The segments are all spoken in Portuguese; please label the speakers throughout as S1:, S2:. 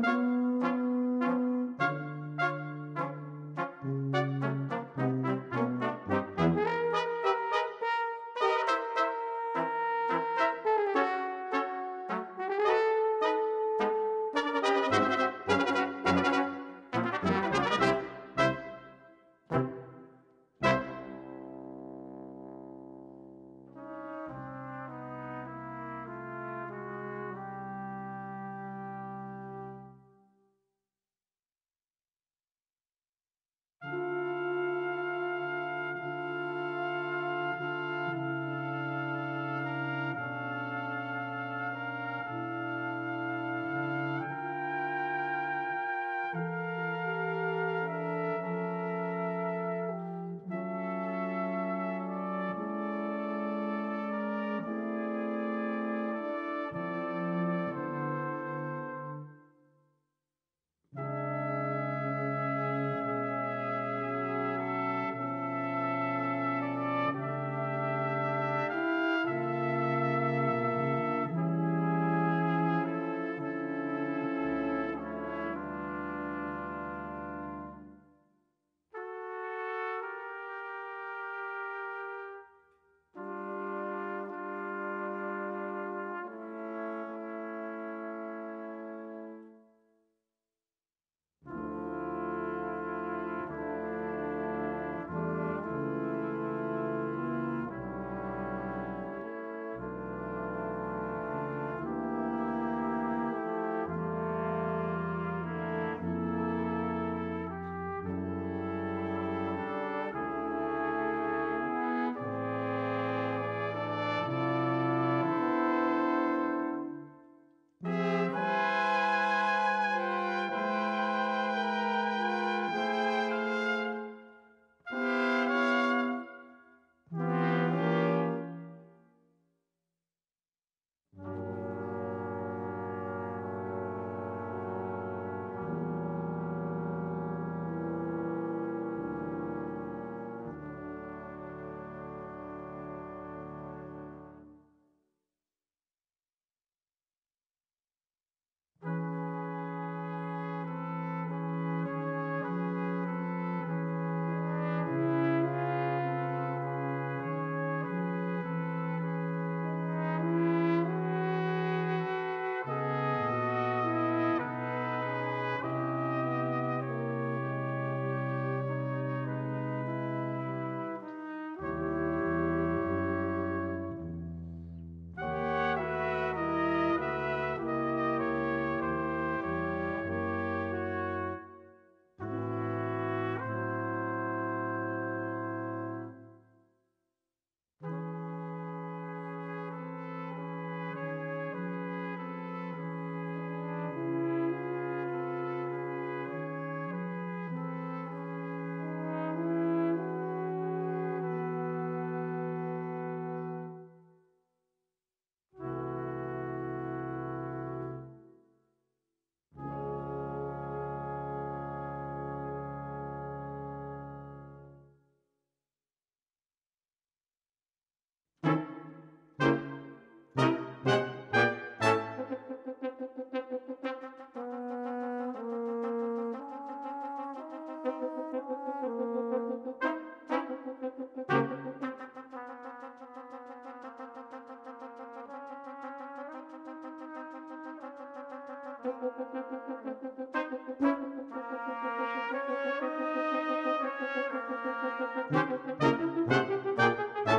S1: Thank you.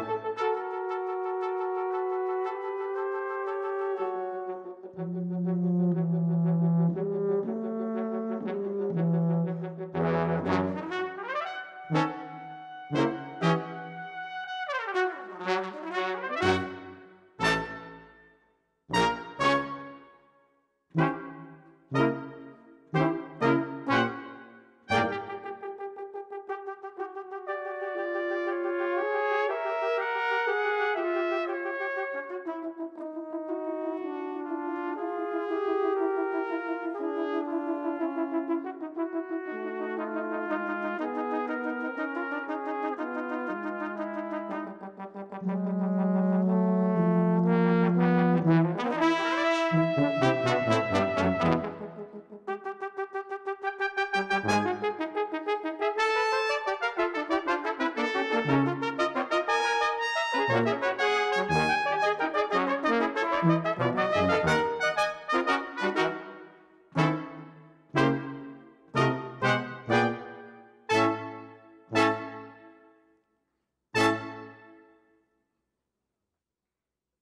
S1: Música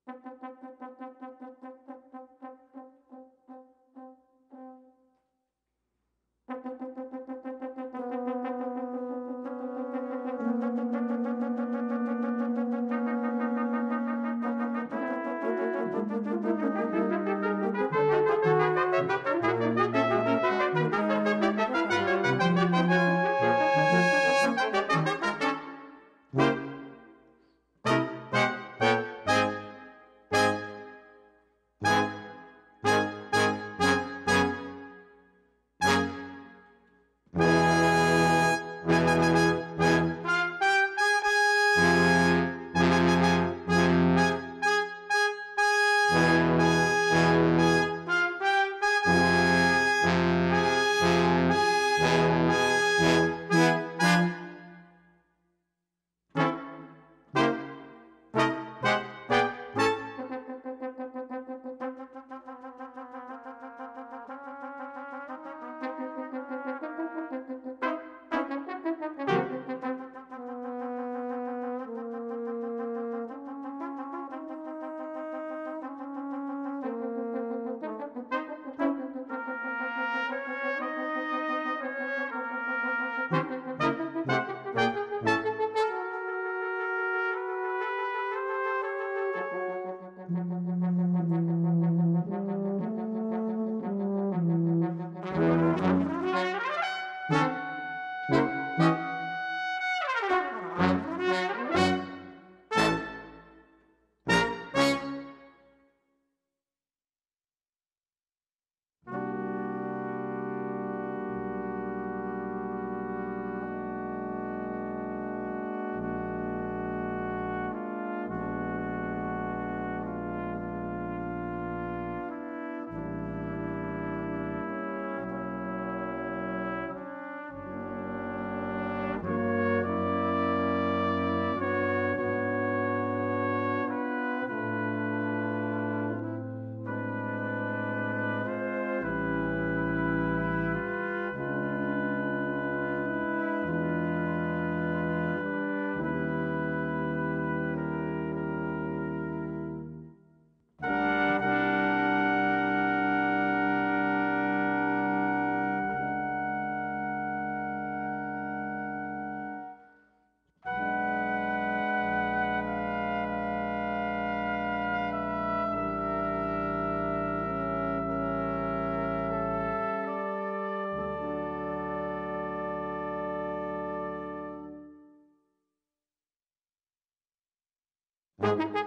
S1: Thank you. Thank you.